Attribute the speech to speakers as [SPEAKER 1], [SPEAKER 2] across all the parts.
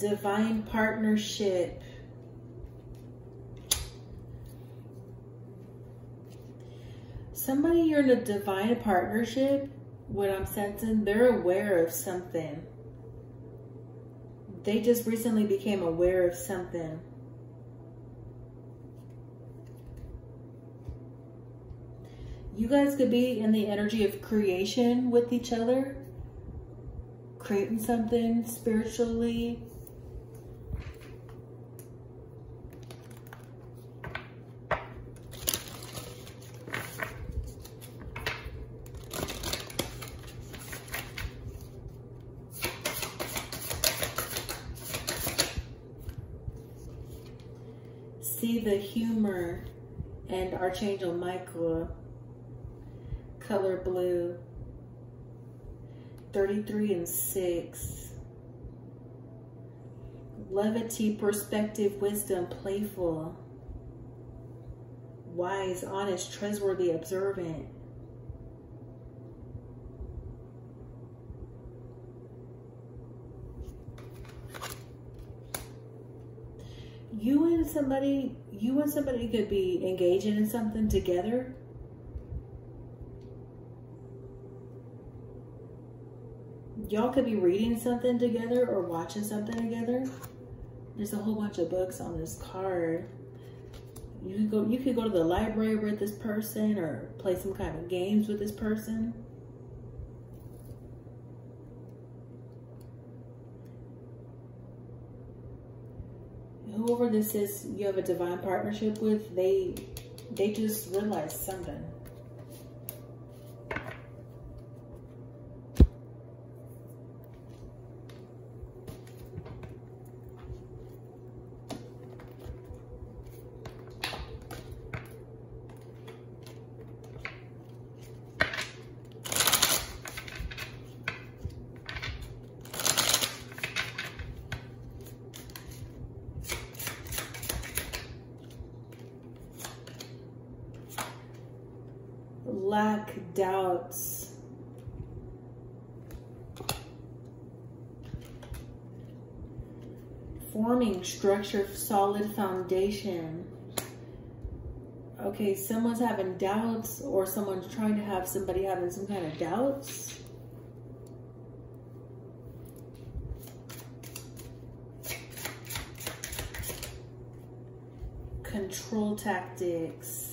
[SPEAKER 1] Divine partnership. Somebody you're in a divine partnership, what I'm sensing, they're aware of something. They just recently became aware of something. You guys could be in the energy of creation with each other, creating something spiritually. See the humor and Archangel Michael color blue, 33 and 6. Levity, perspective, wisdom, playful, wise, honest, trustworthy, observant. You and somebody, you and somebody could be engaging in something together y'all could be reading something together or watching something together. There's a whole bunch of books on this card. You could go you could go to the library with this person or play some kind of games with this person. Whoever this is you have a divine partnership with, they they just realized something. Lack doubts. Forming structure, solid foundation. Okay, someone's having doubts or someone's trying to have somebody having some kind of doubts. Control tactics.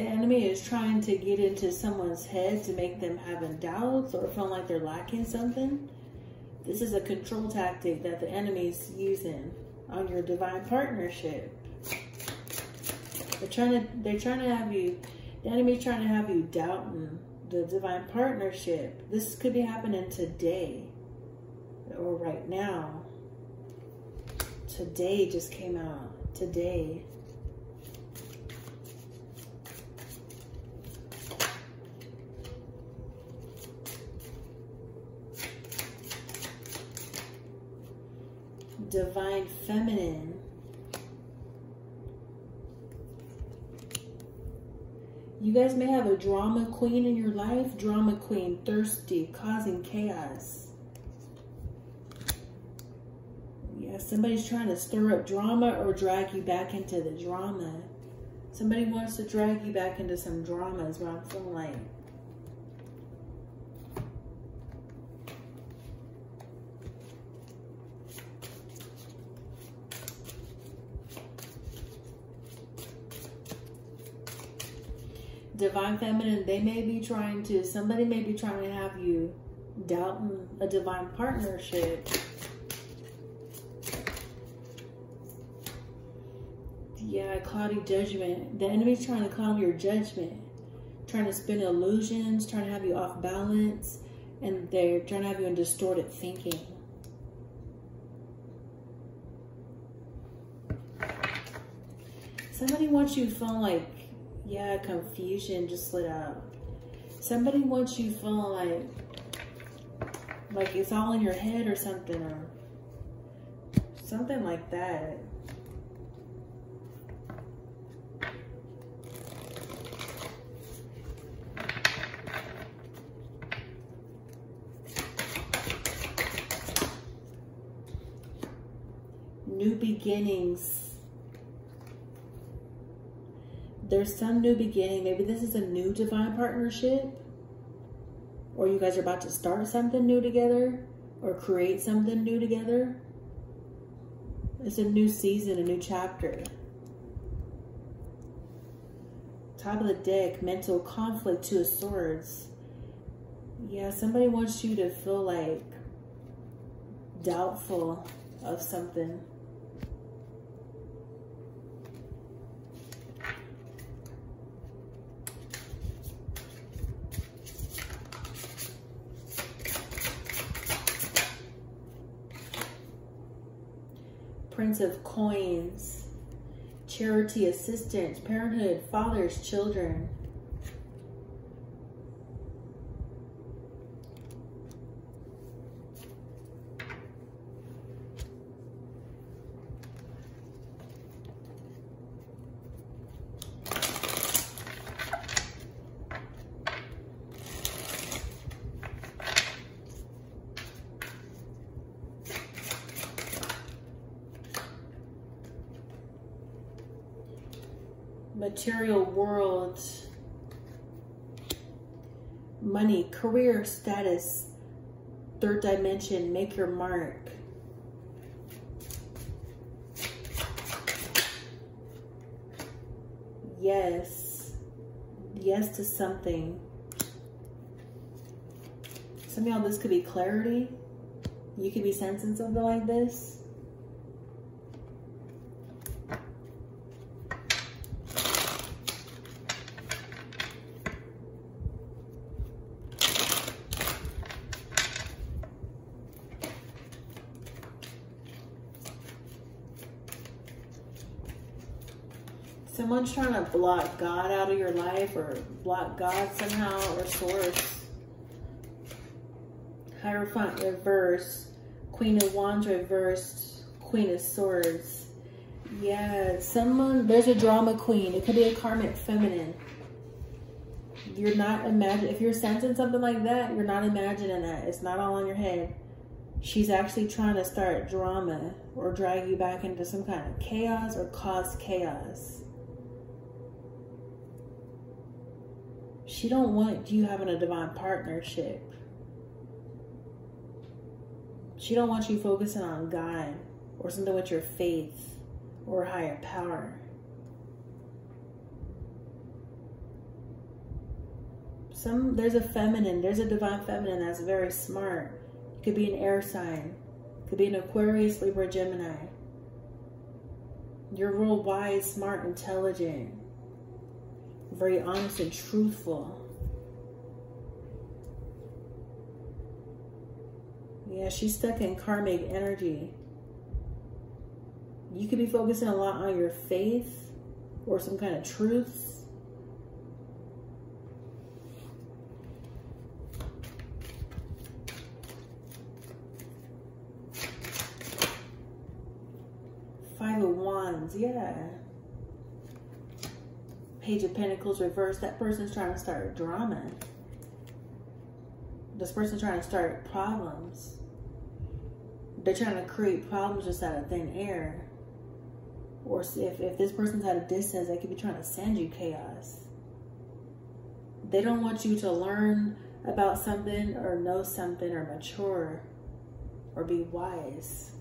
[SPEAKER 1] The enemy is trying to get into someone's head to make them having doubts or feeling like they're lacking something. This is a control tactic that the enemy's using on your divine partnership. They're trying to they're trying to have you the enemy's trying to have you doubting the divine partnership. This could be happening today or right now. Today just came out. Today. Divine feminine. You guys may have a drama queen in your life. Drama queen, thirsty, causing chaos. Yeah, somebody's trying to stir up drama or drag you back into the drama. Somebody wants to drag you back into some drama is what I'm feeling like. Divine feminine, they may be trying to, somebody may be trying to have you doubting a divine partnership. Yeah, cloudy judgment. The enemy's trying to cloud your judgment, trying to spin illusions, trying to have you off balance, and they're trying to have you in distorted thinking. Somebody wants you to feel like Yeah, confusion just lit up. Somebody wants you feeling like like it's all in your head or something or something like that. New beginnings. There's some new beginning. Maybe this is a new divine partnership or you guys are about to start something new together or create something new together. It's a new season, a new chapter. Top of the deck, mental conflict, two of swords. Yeah, somebody wants you to feel like doubtful of something. Prince of Coins, Charity Assistance, Parenthood, Fathers, Children. Material world, money, career status, third dimension, make your mark. Yes. Yes to something. Some y'all, this could be clarity. You could be sensing something like this. Someone's trying to block God out of your life or block God somehow or source. Hierophant reversed, Queen of Wands reversed, Queen of Swords. Yeah, someone, there's a drama queen. It could be a karmic feminine. You're not imagining, if you're sensing something like that, you're not imagining that. It's not all in your head. She's actually trying to start drama or drag you back into some kind of chaos or cause chaos. She don't want you having a divine partnership. She don't want you focusing on God or something with your faith or higher power. Some there's a feminine, there's a divine feminine that's very smart. It could be an air sign. It could be an Aquarius, Libra, Gemini. You're real wise, smart, intelligent very honest and truthful. Yeah, she's stuck in karmic energy. You could be focusing a lot on your faith or some kind of truths. Five of Wands, yeah. Page of Pentacles reversed, that person's trying to start drama. This person's trying to start problems. They're trying to create problems just out of thin air. Or if, if this person's at a distance, they could be trying to send you chaos. They don't want you to learn about something or know something or mature or be wise.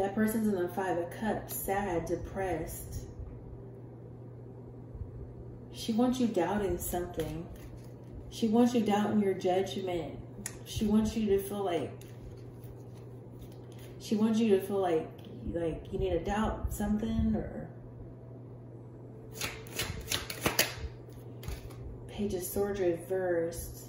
[SPEAKER 1] That person's in the Five of Cups, sad, depressed. She wants you doubting something. She wants you doubting your judgment. She wants you to feel like, she wants you to feel like, like you need to doubt something or Page of Swords reversed.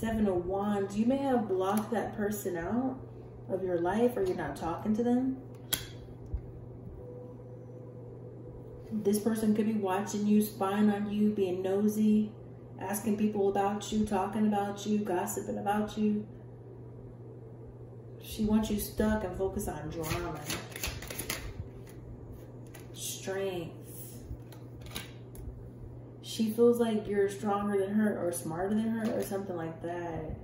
[SPEAKER 1] Seven of Wands. You may have blocked that person out of your life or you're not talking to them. This person could be watching you, spying on you, being nosy, asking people about you, talking about you, gossiping about you. She wants you stuck and focused on drama. Strength. She feels like you're stronger than her or smarter than her or something like that.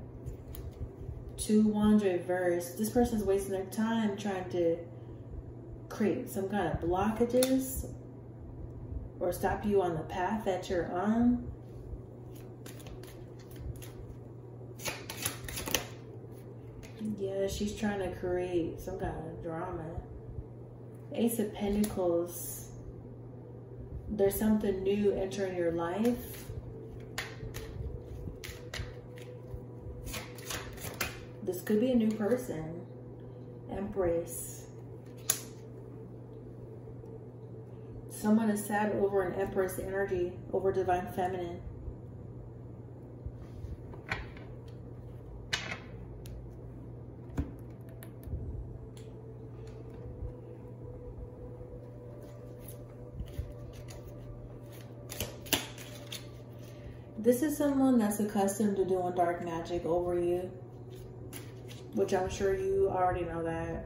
[SPEAKER 1] Two wands reversed. This person's wasting their time trying to create some kind of blockages or stop you on the path that you're on. Yeah, she's trying to create some kind of drama. Ace of Pentacles. There's something new entering your life. This could be a new person. Empress. Someone is sad over an Empress energy, over Divine Feminine. This is someone that's accustomed to doing dark magic over you, which I'm sure you already know that.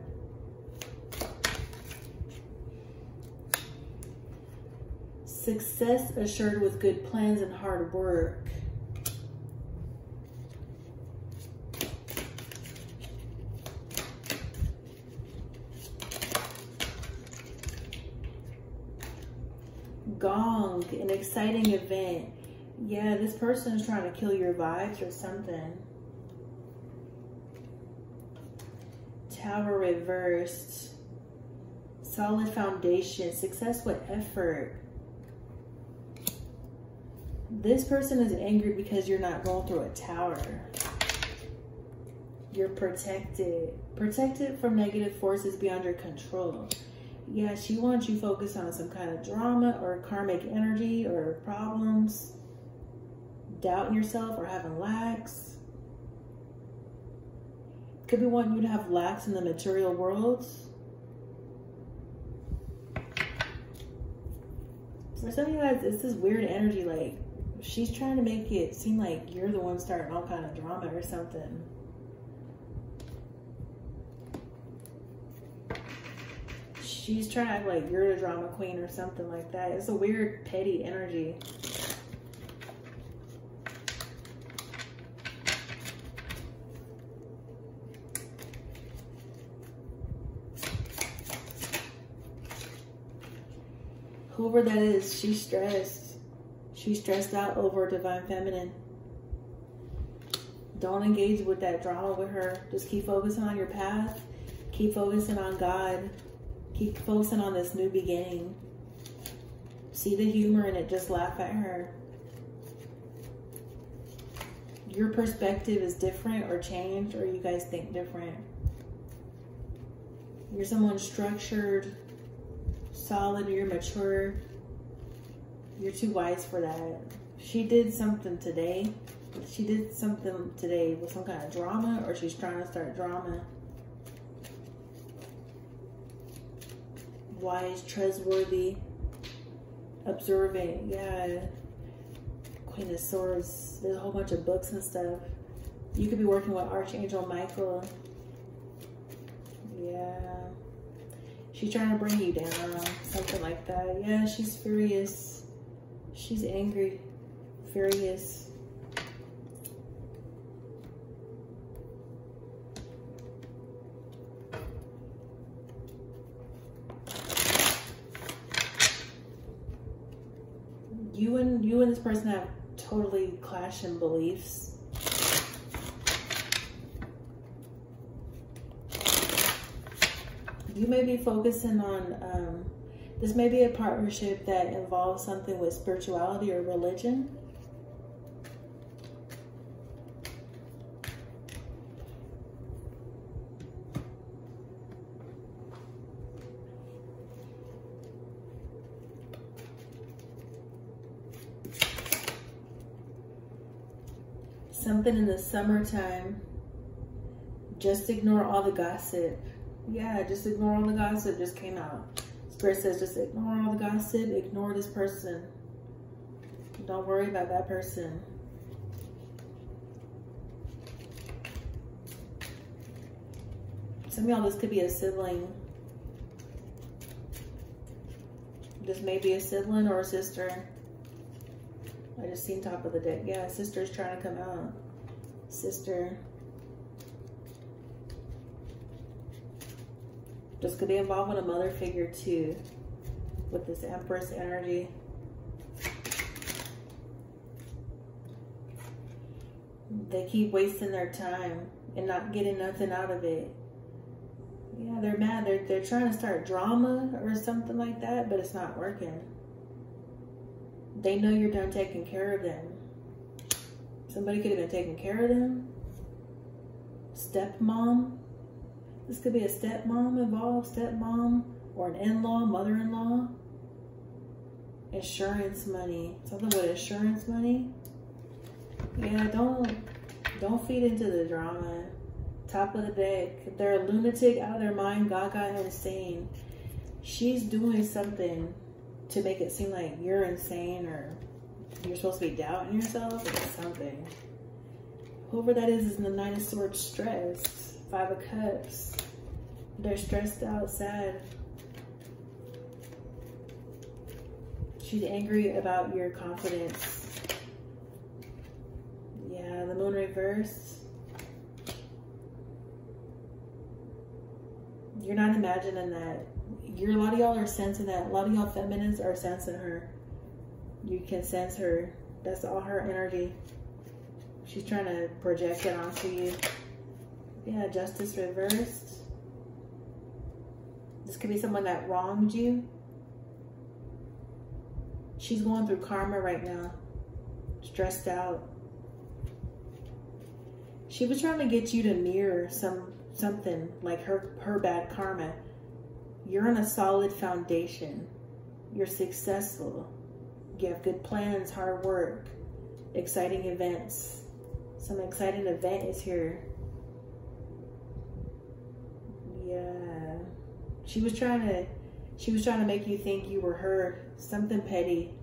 [SPEAKER 1] Success assured with good plans and hard work. Gong, an exciting event yeah, this person is trying to kill your vibes or something. Tower reversed. Solid foundation. Success with effort. This person is angry because you're not going through a tower. You're protected. Protected from negative forces beyond your control. Yeah, she wants you focused on some kind of drama or karmic energy or problems doubting yourself or having lacks. Could be wanting you to have lacks in the material world. For some of you guys, it's this weird energy like she's trying to make it seem like you're the one starting all kind of drama or something. She's trying to act like you're the drama queen or something like that. It's a weird, petty energy. Whoever that is, she's stressed. She's stressed out over Divine Feminine. Don't engage with that drama with her. Just keep focusing on your path. Keep focusing on God. Keep focusing on this new beginning. See the humor in it. Just laugh at her. Your perspective is different or changed or you guys think different. You're someone structured, solid, you're mature. You're too wise for that. She did something today. She did something today with some kind of drama or she's trying to start drama. Wise, trustworthy, observant. Yeah. Queen of Swords. There's a whole bunch of books and stuff. You could be working with Archangel Michael. Yeah. She's trying to bring you down, something like that. Yeah, she's furious. She's angry, furious. You and you and this person have totally clashing beliefs you may be focusing on, um, this may be a partnership that involves something with spirituality or religion. Something in the summertime. Just ignore all the gossip. Yeah, just ignore all the gossip just came out. Spirit says just ignore all the gossip, ignore this person. Don't worry about that person. Some of y'all, this could be a sibling. This may be a sibling or a sister. I just seen top of the deck. Yeah, sister's trying to come out. Sister. This could be involved with a mother figure too. With this Empress energy. They keep wasting their time and not getting nothing out of it. Yeah, they're mad. They're, they're trying to start drama or something like that, but it's not working. They know you're done taking care of them. Somebody could have been taking care of them. Stepmom. This could be a stepmom involved, stepmom, or an in-law, mother-in-law. Insurance money. Something with insurance money. Yeah, don't don't feed into the drama. Top of the deck. They're a lunatic out of their mind, gaga insane. She's doing something to make it seem like you're insane or you're supposed to be doubting yourself or something. Whoever that is is in the Nine of Swords stressed. Five of Cups. They're stressed out, sad. She's angry about your confidence. Yeah, the moon reverse. You're not imagining that you're a lot of y'all are sensing that. A lot of y'all feminines are sensing her. You can sense her. That's all her energy. She's trying to project it onto you. Yeah, justice reversed. This could be someone that wronged you. She's going through karma right now. Stressed out. She was trying to get you to mirror some something like her her bad karma you're on a solid foundation. You're successful. You have good plans, hard work, exciting events. Some exciting event is here. Yeah. She was trying to she was trying to make you think you were her something petty.